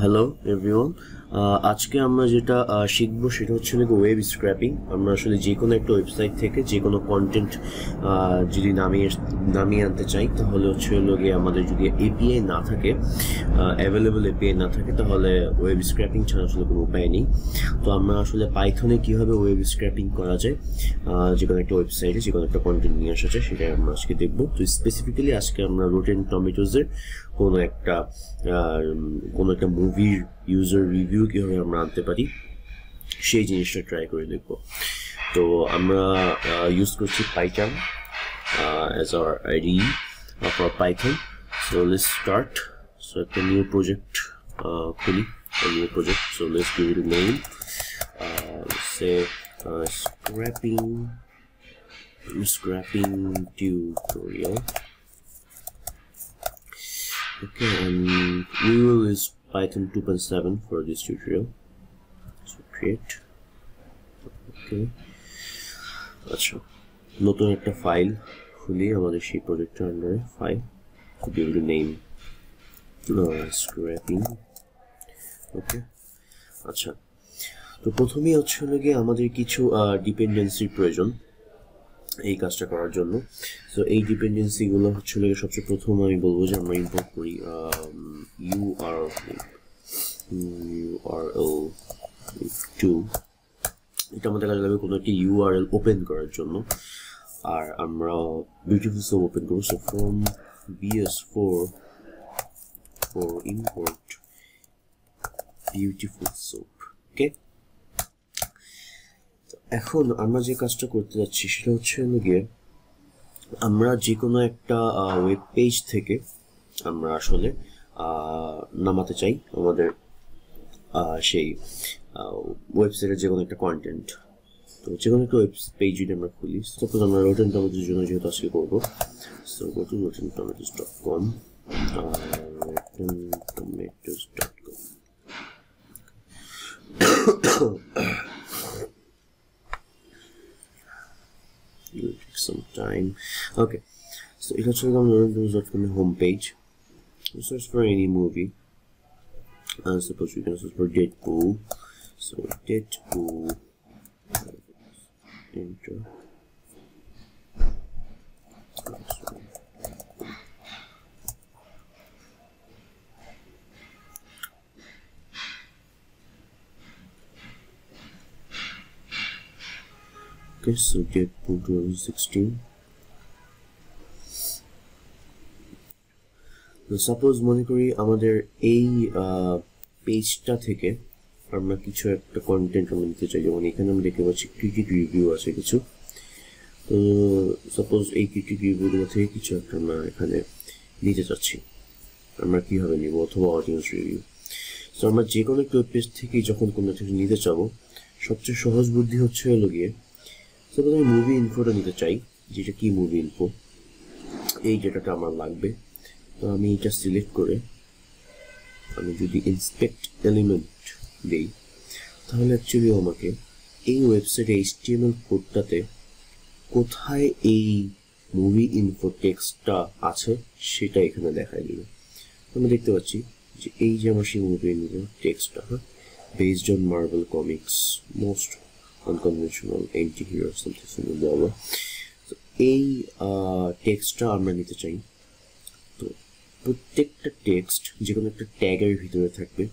Hello everyone আজকে আমরা যেটা শিখব সেটা হচ্ছে নাকি ওয়েব স্ক্র্যাপিং আমরা আসলে যে কোনো একটা ওয়েবসাইট থেকে যে কোনো কন্টেন্ট যদি নামিয়ে নামিয়ে আনতে চাই, তাহলে হচ্ছে হলো গিয়ে আমাদের যদি এপিআই না থাকে অ্যাভেলেবল এপিআই না থাকে, তাহলে ওয়েব স্ক্র্যাপিং ছাড়া আসলে কোনো উপায় নেই। তো আমরা আসলে পাইথনে কীভাবে ওয়েব স্ক্র্যাপিং করা যায় যে কোনো একটা ওয়েবসাইটে যে কোনো একটা কন্টেন্ট নিয়ে আসা যায়, সেটাই আমরা আজকে দেখব। তো স্পেসিফিক্যালি আজকে আমরা রোটেন টমেটোজের কোনো একটা কোনো একটা মুভির ইউজার রিভিউ কীভাবে আমরা আনতে পারি সেই জিনিসটা ট্রাই করে দেখব তো আমরা ইউজ করছি PyCharm as our IDE for Python so let's start so একটা নিউ প্রজেক্ট খুলি new project so let's give it name say scraping scrapping tutorial. Okay, and we will use python 2.7 for this tutorial. So create. Okay. আচ্ছা নতুন একটা file খুলি আমাদের সেই প্রজেক্টের আন্ডারে file a name uh, okay আচ্ছা তো প্রথমেই হচ্ছে হলো গিয়ে আমাদের কিছু ডিপেন্ডেন্সির প্রয়োজন। এই কাজটা করার জন্য। সো এই ডিপেন্ডেন্সিগুলো হচ্ছে সবচেয়ে প্রথম আমি বলব যে আমরা ইম্পোর্ট করি U R U R L two এটা আমাদের কাজে লাগবে কোনো একটি ইউআরএল ওপেন করার জন্য। আর আমরা বিউটিফুল সোপ ওপেন করব। So from BS four for import beautiful soup okay এখন আমরা যে কাজটা করতে যাচ্ছি সেটা হচ্ছে গিয়ে আমরা যে কোনো একটা ওয়েব পেজ থেকে আমরা আসলে নামাতে চাই আমাদের সেই ওয়েবসাইটের যে কোনো একটা কন্টেন্ট তো যে কোনো একটা ওয়েব পেজ যদি আমরা খুলি সাপোজ আমরা রোটেন টমেটোর জন্য যেহেতু আজকে করব so go to Rotten Tomatoes dot com Rotten Tomatoes dot com it will take some time. Okay. So come on home page search for any movie. And suppose we can search for Deadpool. So Deadpool. Enter okay so Deadpool 2016 তো suppose মনে করি আমাদের এই পেজটা থেকে আমরা কিছু একটা কন্টেন্ট আমরা নিতে চাই। যেমন এখানে আমরা দেখতে পাচ্ছি ক্রিকেট রিভিউ আছে কিছু। তো সাপোজ এই ক্রিকেট রিভিউগুলো থেকে কিছু একটা আমরা এখানে নিতে চাচ্ছি। আমরা কীভাবে নিব? অথবা অডিয়েন্স রিভিউ তো আমরা যে কোনো একটা পেজ থেকে যখন কোনো কিছু নিতে চাবো, সবচেয়ে সহজ বুদ্ধি হচ্ছে হলো গিয়ে সাপোজ আমি মুভি ইনফোটা নিতে চাই যেটা কি মুভি ইনফো এই ডেটাটা আমার লাগবে। তো আমি এটা সিলেক্ট করে আমি যদি ইন্সপেক্ট এলিমেন্ট দিই, তাহলে অ্যাকচুয়ালি আমাকে এই ওয়েবসাইটে এইচটিএমএল কোডটাতে কোথায় এই মুভি ইনফো টেক্সটটা আছে সেটা এখানে দেখাই দিবে। আমরা দেখতে পাচ্ছি যে এই যে আমার সেই মুভি ইনফো টেক্সটটা হ্যাঁ? Based on Marvel comics most unconventional anti hero something বলা তো এই টেক্সটটা আমরা নিতে চাই। তো, প্রত্যেকটা টেক্সট যে কোনো একটা ট্যাগের ভিতরে থাকবে।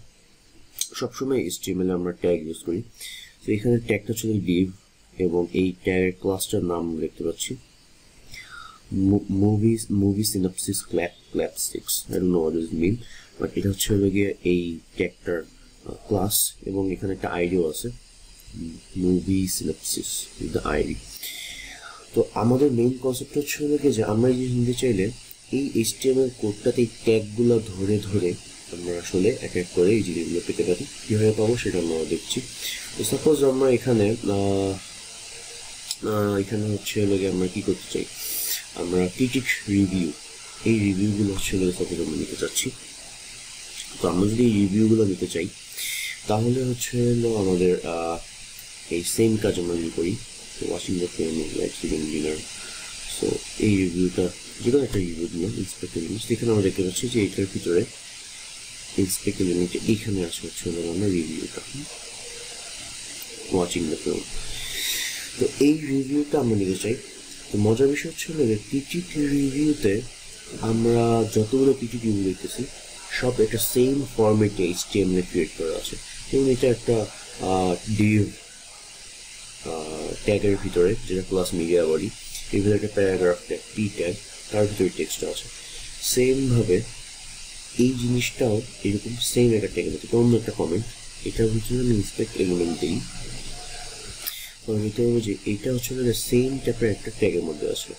সবসময় এইচটিএমএল আমরা ট্যাগ ইউজ করি। তো, এখানে ট্যাগটা ছিল লিভ এবং এই ট্যাগের ক্লাসটার নাম দেখতে পাচ্ছি। Movies movie synopsis clap clap six I don't know what is mean but এটা হচ্ছে হলো গিয়ে এই ট্যাগটার ক্লাস এবং এখানে একটা আইডিও আছে। মুভি সিনাপসিস দ্য আইডি তো আমাদের মেইন কনসেপ্ট হচ্ছে হলো যে, আমরা জিনিস নিতে চাইলে এই এইচটিএমএল কোডটাতে এই ট্যাগগুলো ধরে ধরে আমরা আসলে এক এক করে এই জিনিসগুলো পেতে পারি। কীভাবে পাবো সেটা আমরা দেখছি। তো সাপোজ আমরা এখানে এখানে হচ্ছে হলো আমরা কী করতে চাই? আমরা ক্রিটিক রিভিউ এই রিভিউগুলো হচ্ছে হলো সাপোজ আমরা নিতে চাচ্ছি। তো আমরা যদি এই রিভিউগুলো নিতে চাই, তাহলে হচ্ছে হলো আমাদের এই সেম কাজ আমরা যদি করি। Watching the film like serving dinner so এই রিভিউটা যে কোনো একটা রিভিউ দিলাম ইন্সপেক্টর জিনিস সেখানে আমরা দেখতে পাচ্ছি যে এটার ভিতরে ইন্সপেক্ট এলিমেন্ট এখানে আসে হচ্ছে আমরা রিভিউটা ওয়াচিং দ্য ফিল্ম তো এই রিভিউটা আমরা নিতে চাই। তো মজার বিষয় হচ্ছে হলো টিটিটি রিভিউতে আমরা যতগুলো টিটি রিভিউ দেখতেছি, সব একটা সেম ফরম্যাটে এইচটিএমএল ক্রিয়েট করা আছে। যেমন এটা একটা ডিভ ট্যাগের ভিতরে, যেটা প্লাস মিডিয়া বডি এর ভিতরে একটা প্যারাগ্রাফ ট্যাগ পি ট্যাগ তার ভিতরে টেক্সট আছে। সেমভাবে এই জিনিসটাও এরকম সেম একটা ট্যাগের মধ্যে অন্য একটা কমেন্ট এটার ভিতরে আমি ইন্সপেক্ট এলিমেন্ট দিই। তখন নিতে হবে যে এইটা হচ্ছে না সেম টাইপের একটা ট্যাগের মধ্যে আছে।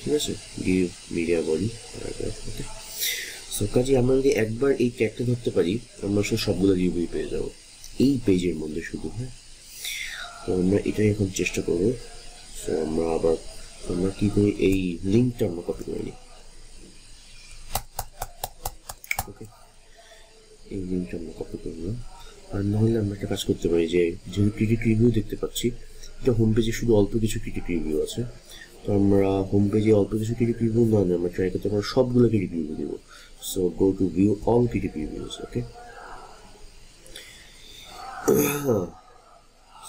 ঠিক আছে? Give media body paragraph okay so কাজে আমরা যদি একবার এই ট্যাগটা ধরতে পারি, আমরা সবগুলো রিভিউ পেয়ে যাব। এই পেজের মধ্যে শুধু হ্যাঁ? তো আমরা এটাই এখন চেষ্টা করব। সো আমরা আবার, আমরা কি করি এই লিঙ্কটা আমরা কপি করে নিই? ওকে এই লিঙ্কটা আমরা কপি করলাম আর নাহলে আমরা একটা কাজ করতে পারি যে, যেহেতু ক্রিটিক রিভিউ দেখতে পাচ্ছি, এটা হোম পেজে শুধু অল্প কিছু ক্রিটিক রিভিউ আছে। তো আমরা হোম পেজে অল্প কিছু ক্রিটিক রিভিউ না আমরা ট্রাই করতে পারব সবগুলো ক্রিটিক রিভিউ দিব। So go to view all critic reviews okay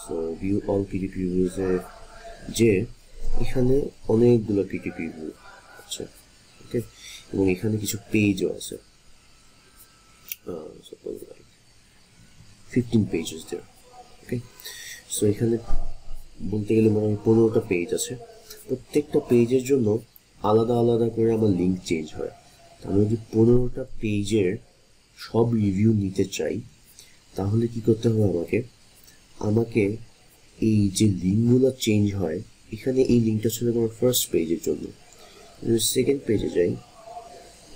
so view all critic রিভিউসে যে এখানে অনেকগুলো ক্রিটিক রিভিউ আছে ওকে এবং এখানে কিছু পেজও আছে। Fifteen pages there okay so এখানে বলতে গেলে মনে পনেরোটা পেজ আছে। প্রত্যেকটা পেজের জন্য আলাদা আলাদা করে আমার লিঙ্ক চেঞ্জ হয়। আমি যদি পনেরোটা পেজের সব রিভিউ নিতে চাই, তাহলে কি করতে হবে আমাকে? আমাকে এই যে লিঙ্কগুলো চেঞ্জ হয়, এখানে এই লিঙ্কটা ছিল আমার ফার্স্ট পেজের জন্য। সেকেন্ড পেজে যাই,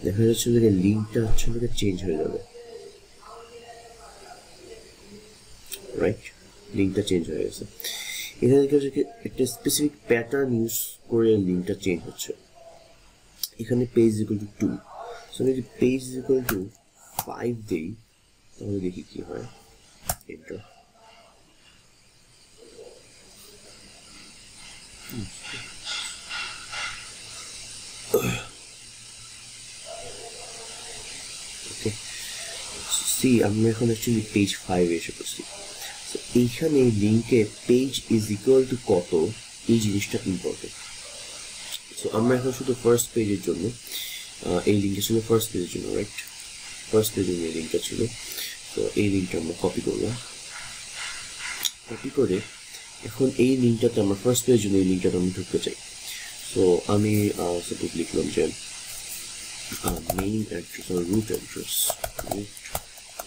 দেখা যাচ্ছে যে লিঙ্কটা হচ্ছে চেঞ্জ হয়ে যাবে। রাইট লিঙ্কটা চেঞ্জ হয়ে গেছে। এখানে দেখা যাচ্ছে একটা স্পেসিফিক প্যাটার্ন ইউজ করে লিঙ্কটা চেঞ্জ হচ্ছে। এখানে page equal to two so যদি পেজ ইকুয়াল টু ফাইভ দিই, তাহলে দেখি কি হয়। এটা ওকে সি, আমরা এখন অ্যাকচুয়ালি পেজ ফাইভ এসে পড়ছি। তো এইখানে লিঙ্কে পেজ ইজ ইকুয়াল টু কত? এই জিনিসটা ইম্পর্টেন্ট সো আমরা এখন শুধু ফার্স্ট পেজের জন্য এই লিঙ্কটা ছিল ফার্স্ট পেজের জন্য রাইট ফার্স্ট পেজের এই লিঙ্কটা ছিল। তো এই লিঙ্কটা আমরা কপি করলাম। কপি করে এখন এই লিঙ্কটাতে আমরা ফার্স্ট পেজের জন্য এই লিঙ্কটাতে আমি ঢুকতে চাই। সো আমি সাপোজ লিখলাম যে main address root address, root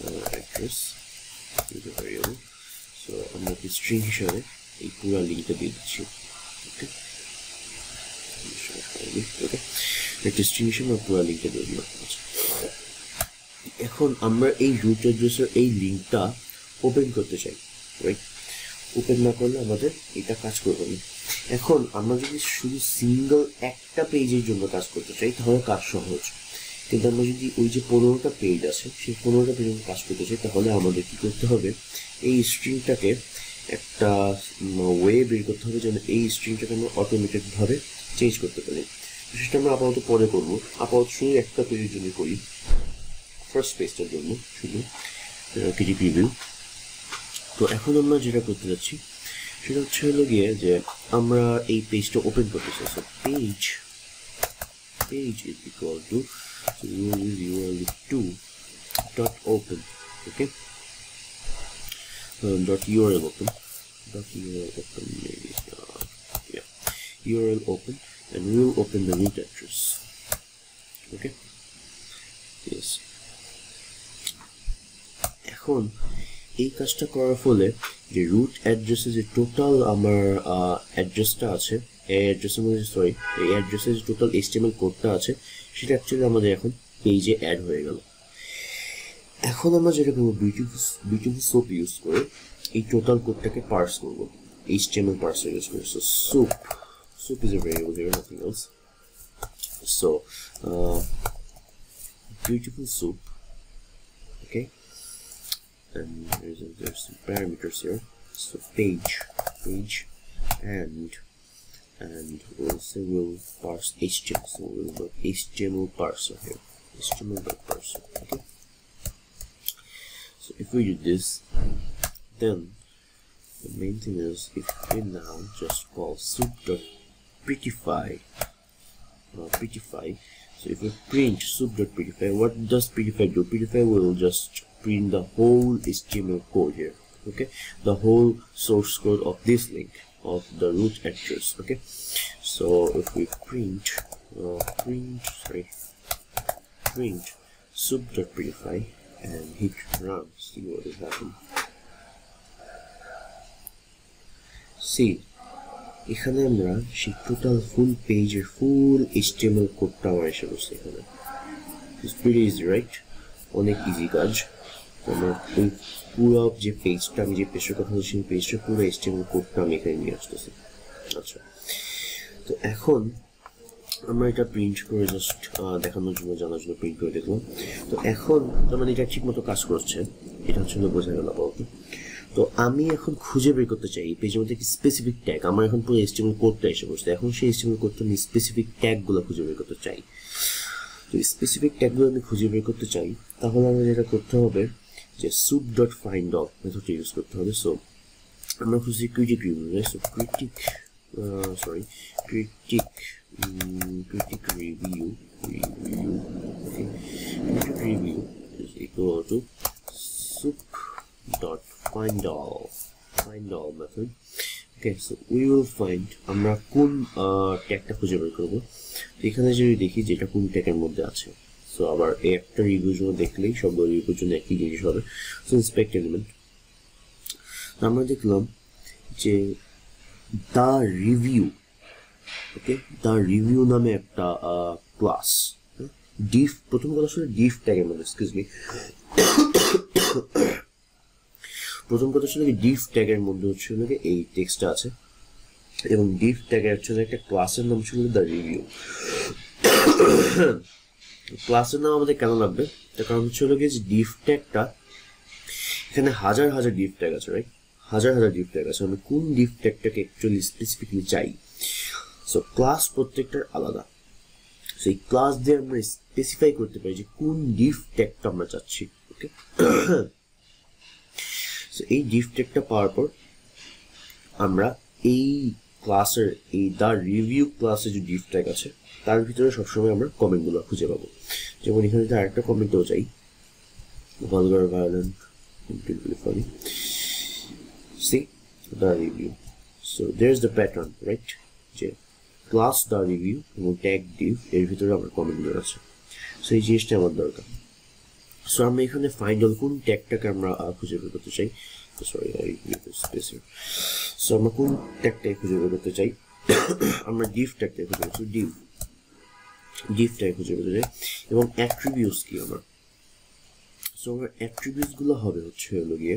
uh, address is a variable আমরা কি string হিসাবে এই পুরো লিঙ্কটা দিয়ে দিচ্ছি ওকে ওকে একটা স্ট্রিং হিসেবে পুরো লিঙ্কটা দিয়ে দিলাম এখন আমরা এই রুট অ্যাড্রেসের এই লিঙ্কটা ওপেন করতে চাই রাইট ওপেন না করলে আমাদের এটা কাজ করবে না। এখন আমরা যদি শুধু সিঙ্গেল একটা পেজের জন্য কাজ করতে চাই তাহলে কাজ সহজ। কিন্তু আমরা যদি ওই যে পনেরোটা পেজ আছে, সেই পনেরোটা পেজ কাজ করতে চাই তাহলে আমাদের কী করতে হবে? এই স্ট্রিংটাকে একটা ওয়ে বের করতে হবে যেন এই স্ট্রিংটাকে আমরা অটোমেটিকভাবে চেঞ্জ করতে পারি। সেটা আমরা আপাতত পরে করব। আপাতত শুধু একটা পেজের জন্য করি। ফার্স্ট পেজটার জন্য শুধু কেজি প্রিভিউ তো এখন আমরা যেটা করতে যাচ্ছি, সেটা হচ্ছে হলো গিয়ে যে আমরা এই পেজটা ওপেন করতে চাই। So page page is equal to so we will use url 2 dot open okay um, dot url open dot url open maybe uh, yeah url open and we will open the root address okay yes এখন এই কাজটা করার ফলে যে root অ্যাড্রেসে যে total আমার অ্যাড্রেসটা আছে এই অ্যাড্রেসের মধ্যে সরি এই অ্যাড্রেসের যে টোটাল এস্টিমেল কোডটা আছে সেটা অ্যাকচুয়ালি আমাদের এখন পেজে অ্যাড হয়ে গেল। এখন আমরা যেটা করব বিউটিফুল বিউটিফুল সোপ ইউজ করে এই টোটাল কোডটাকে পার্স করব এইচটিএমএল পার্সার ইউজ করে so soup soup is a variable here nothing else so uh, beautiful okay and there's, there's some parameters here. So page page and and we'll say we'll parse HTML so we'll do HTML parser here. HTML parser okay? So if we do this then the main thing is if we now just call soup.prettify uh, prettify so if we print soup.prettify what does prettify do? Prettify will just print the whole html code here okay? The whole source code of this link of the root address okay so if we print uh, print sorry print soup.prettify and hit run see what will happen see এখানে আমরা সেই total full পেজের ফুল HTML কোডটা আমার এসে বসছে এখানে it's very easy right অনেক ইজি কাজ আমার ওই পুরো যে পেজটা আমি যে পেজের কথা বলছি পেজটা পুরো এইচটিএমএল কোডটা আমি এখানে নিয়ে আসতেছি। আচ্ছা। তো এখন আমরা এটা প্রিন্ট করে জাস্ট দেখানোর জন্য, জানার জন্য প্রিন্ট করে দেখলাম। তো এখন মানে এটা ঠিক মতো কাজ করছে। এটা হচ্ছে বোঝা গেল আপাতত। তো আমি এখন খুঁজে বের করতে চাই, এই পেজের মধ্যে কি স্পেসিফিক ট্যাগ আমার এখন পুরো এস্টিমেল কোডটা এসে বসছে এখন সেই এস্টিমেল কোডটা আমি স্পেসিফিক ট্যাগগুলো খুঁজে বের করতে চাই। তো স্পেসিফিক ট্যাগগুলো আমি খুঁজে বের করতে চাই, তাহলে আমার যেটা করতে হবে যে সুপ ডট ফাইন্ড অফ মেথডটা ইউজ করতে হবে সো আমরা খুঁজছি critic so critic sorry critic critic review review critic review to soup dot find of find of method okay so we will find আমরা কোন uh, ট্যাগটা খুঁজে বের করব। এখানে যদি দেখি যেটা কোন ট্যাগের মধ্যে আছে। সো এই একটা রিভিউর দেখলেই সবগুলো রিভিউর জন্য একই জিনিস হবে। সো ইন্সপেক্ট এলিমেন্ট আমরা দেখলাম যে the review okay the review নামে একটা ক্লাস ডিফ প্রথম কথা ছিল ডিফ ট্যাগের মধ্যে এক্সকিউজ মি প্রথম কথা কি ডিফ ট্যাগের মধ্যে হচ্ছিল কি এই টেক্সটটা আছে। এবং ডিফ ট্যাগের হচ্ছে একটা ক্লাসের নাম ছিল দ্য রিভিউ ক্লাসের নাম আমাদের কেন লাগবে? তার কারণ হচ্ছে হলো কি ডিফ ট্যাগটা এখানে হাজার হাজার ডিফ ট্যাগ আছে রাইট হাজার হাজার ডিফ ট্যাগ আছে। আমি কোন ডিফ ট্যাগটাকে অ্যাকচুয়ালি স্পেসিফিকলি চাই? সো ক্লাস প্রত্যেকটার আলাদা। সো এই ক্লাস দিয়ে আমরা স্পেসিফাই করতে পারি যে কোন ডিফ ট্যাগটা আমরা চাচ্ছি ওকে সো এই ডিফ ট্যাগটা পাওয়ার পর আমরা এই ক্লাসের এই দ্য রিভিউ ক্লাসে যে ডিফ ট্যাগ আছে তার ভিতরে সবসময় আমরা কমেন্টগুলো খুঁজে পাবো। যেমন এখানে যদি আরেকটা কমেন্টও চাই violent incredibly funny see the review. So, there's the pattern, right? যে ক্লাস দ্য রিভিউ এবং ট্যাগ ডিভ এর ভিতরে আমার কমেন্টগুলো আছে। সো এই জিনিসটা আমার দরকার। সো আমরা এখানে ফাইনাল কোন ট্যাগটাকে আমরা খুঁজে বের করতে চাই? সরি আই স্পেস সো আমরা কোন ট্যাগটাকে খুঁজে বের করতে চাই? আমরা ডিভ ট্যাগটাকে খুঁজে বের ডিভ ডিভ ট্যাগ খুঁজে বের করতে চাই এবং অ্যাট্রিবিউটস কি আমার সো আমার অ্যাট্রিবিউটস গুলো হবে হচ্ছে হলো গিয়ে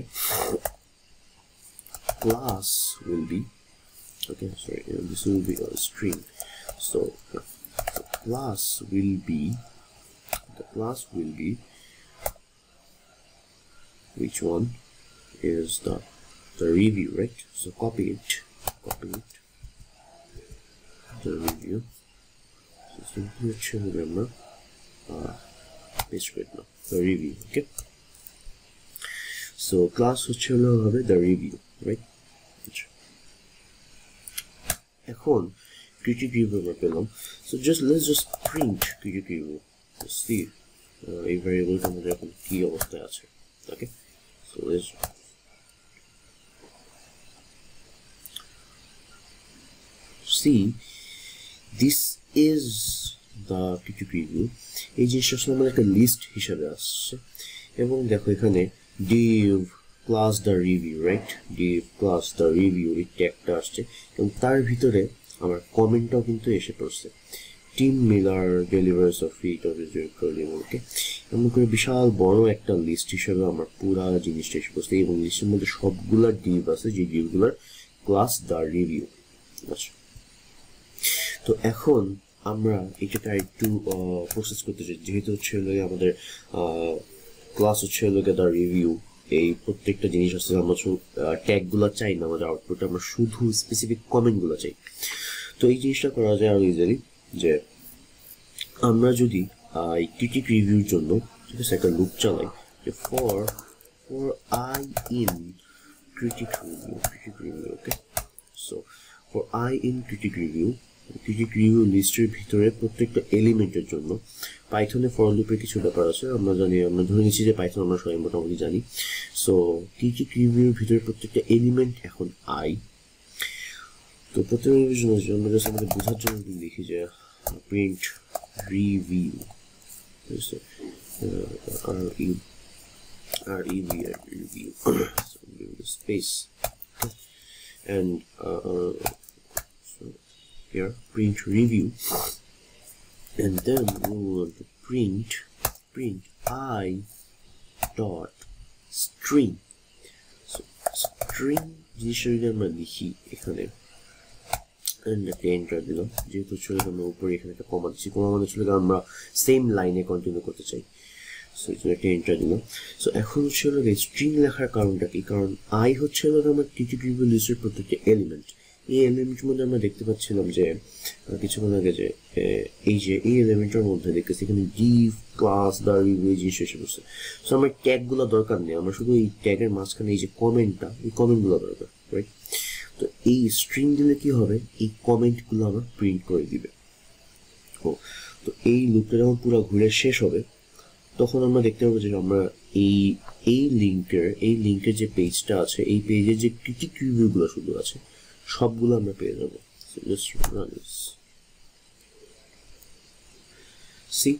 class will be okay sorry uh, this will be a string so the class will be the class will be which one is the the review right so copy it copy it the review so simply should remember uh paste it now the review okay so class হচ্ছে হলো হবে the review right এখন critic review আমরা পেলাম so just let's just print critic review let's see uh, এই ভ্যারিয়েবলটা আমাদের এখন কি অবস্থায় আছে okay so let's see this is the critic review এই জিনিসটা আসলে আমাদের একটা লিস্ট হিসাবে আসছে। এবং দেখো এখানে, div class the review right div class the review এই ট্যাগটা আসছে। এবং তার ভিতরে আমার কমেন্টটাও কিন্তু এসে পড়ছে। Tim Miller delivers of fit of is okay এমন করে বিশাল বড় একটা লিস্ট হিসেবে আমার পুরা জিনিসটা এসে পড়ছে। এবং লিস্টের মধ্যে সবগুলা ডিভ আছে, যে ডিভগুলার ক্লাস দ্য রিভিউ আচ্ছা। তো এখন আমরা এটাকে একটু প্রসেস করতে চাই। যেহেতু হচ্ছে হলো আমাদের ক্লাস হচ্ছে হলো দ্য রিভিউ এই প্রত্যেকটা জিনিস আছে, আমরা ট্যাগগুলো চাই না, আমাদের আউটপুটে আমরা শুধু স্পেসিফিক কমেন্টগুলো চাই। তো এই জিনিসটা করা যায় আরও ইজিলি যে, আমরা যদি এই ক্রিটিক রিভিউর জন্য ঠিক আছে একটা লুপ চালাই, যে for for i in critic review critic review, okay? So, for i in critic review critic review লিস্টের ভিতরে প্রত্যেকটা এলিমেন্টের জন্য। পাইথনে ফর লুপের কিছু ব্যাপার আছে আমরা জানি আমরা ধরে নিচ্ছি যে পাইথন আমরা সবাই মোটামুটি জানি। সো ক্রিটিক রিভিউর ভিতরে প্রত্যেকটা এলিমেন্ট এখন আই তো প্রথমে জন্য আমরা জাস্ট আমাদের বোঝার জন্য লিখি যে print review R E R E V R review space and uh, here, print review. And then we to print print i dot string. So, string জিনিসটা যদি আমরা লিখি এখানে একটা এন্টার দিলাম। যেহেতু চলে আমরা উপরে এখানে একটা কমা দিচ্ছি কমা মানে চলে আমরা সেম লাইনে কন্টিনিউ করতে চাই। সো এখানে একটা এন্টার দিলাম। সো এখন হচ্ছে হলো স্ট্রিং লেখার কারণটা কি? কারণ আই হচ্ছে হলো আমার টিটিপিউ লিস্টের প্রত্যেকটা এলিমেন্ট এই এলিমেন্টের মধ্যে আমরা দেখতে পাচ্ছিলাম যে কিছুক্ষণ আগে যে এই যে, এই এলিমেন্টের মধ্যে দেখতেছি এখানে ডিভ ক্লাস দা রিভিউ জিনিস এসে বসছে সো আমার ট্যাগগুলো দরকার নেই। আমার শুধু এই ট্যাগের মাঝখানে এই যে কমেন্টটা এই কমেন্টগুলো দরকার রাইট তো এই স্ট্রিং দিলে কি হবে? এই কমেন্টগুলো আমার প্রিন্ট করে দিবে। ও, তো এই লুপটা যখন পুরো ঘুরে শেষ হবে, তখন আমরা দেখতে পাবো যে আমরা এই এই লিঙ্কের এই লিঙ্কের যে পেজটা আছে, এই পেজের যে ক্রিটিক রিভিউগুলো শুধু আছে সবগুলো আমরা পেয়ে যাব। সি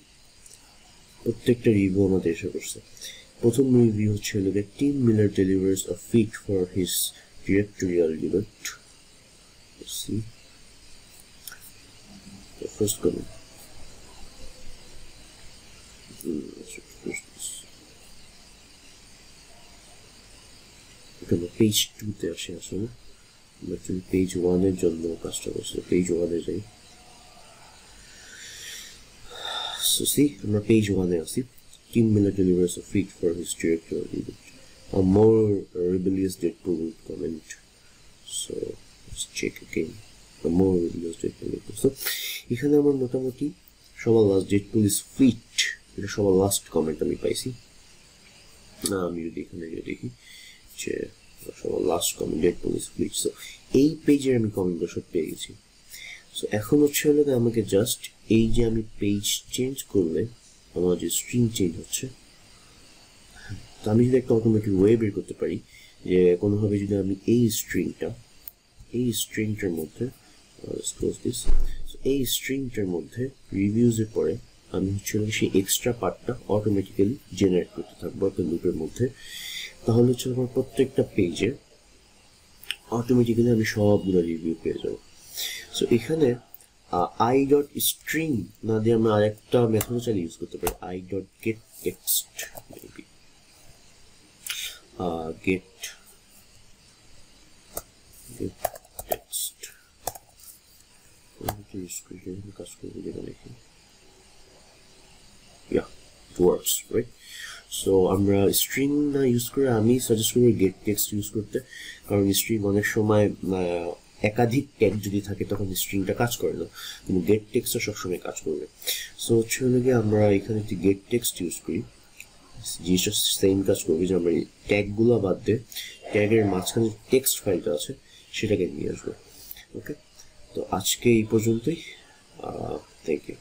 প্রত্যেকটা রিভিউ আমাদের এসে করছে প্রথম রিভিউ হচ্ছে হলো Tim Miller delivers a fit for first comment. এখানে পেজ টুতে আসে আসলে। অ্যাকচুয়ালি পেজ ওয়ানের জন্য কাজটা করছে পেজ ওয়ানে যাই সো সি আমরা পেজ ওয়ানে আসি team Miller delivers a feat for his directorial debate a more rebellious Deadpool will comment. So let's check again. A more rebellious Deadpool will So এখানে আমার মোটামুটি সবার লাস্ট ডেডপুল ইজ ফিট এটা সবার last comment আমি পাইছি আমি যদি এখানে দেখি যে সবার last comment Deadpool is fit so এই পেজের আমি কমেন্টটা সব পেয়ে গেছি সো এখন হচ্ছে হলো আমাকে জাস্ট এই যে আমি পেজ চেঞ্জ করলে, আমার যে স্ট্রিং চেঞ্জ হচ্ছে, তো আমি যদি একটা অটোমেটিক ওয়ে বের করতে পারি, যে কোনোভাবে যদি আমি এই স্ট্রিংটা এই স্ট্রিংটার মধ্যে এই স্ট্রিংটার মধ্যে রিভিউজের পরে আমি হচ্ছে সেই এক্সট্রা পার্টটা অটোমেটিক্যালি জেনারেট করতে থাকব, একটা লুপের মধ্যে। তাহলে হচ্ছে আমার প্রত্যেকটা পেজে অটোমেটিক্যালি আমি সবগুলো রিভিউ পেয়ে যাব। সো এখানে আই ডট স্ট্রিং না দিয়ে আমরা আরেকটা মেথড চালিয়ে ইউজ করতে পারি। I dot get text maybe get get text yeah, it works, right? So আমরা স্ট্রিং না ইউজ করে, আমি সাজেস্ট করি গেট টেক্সট ইউজ করতে। কারণ স্ট্রিং অনেক সময় একাধিক ট্যাগ যদি থাকে, তখন স্ট্রিংটা কাজ করে না। কিন্তু গেট টেক্সটটা সবসময় কাজ করবে। সো হচ্ছে হলো গিয়ে আমরা এখানে একটি গেট টেক্সট ইউজ করি। জিনিসটা সেম কাজ করবে, যে আমরা ট্যাগগুলো বাদ দিয়ে ট্যাগের মাঝখানে টেক্সট ফাইলটা আছে, সেটাকে নিয়ে আসব। ওকে তো আজকে এই পর্যন্তই। Thank you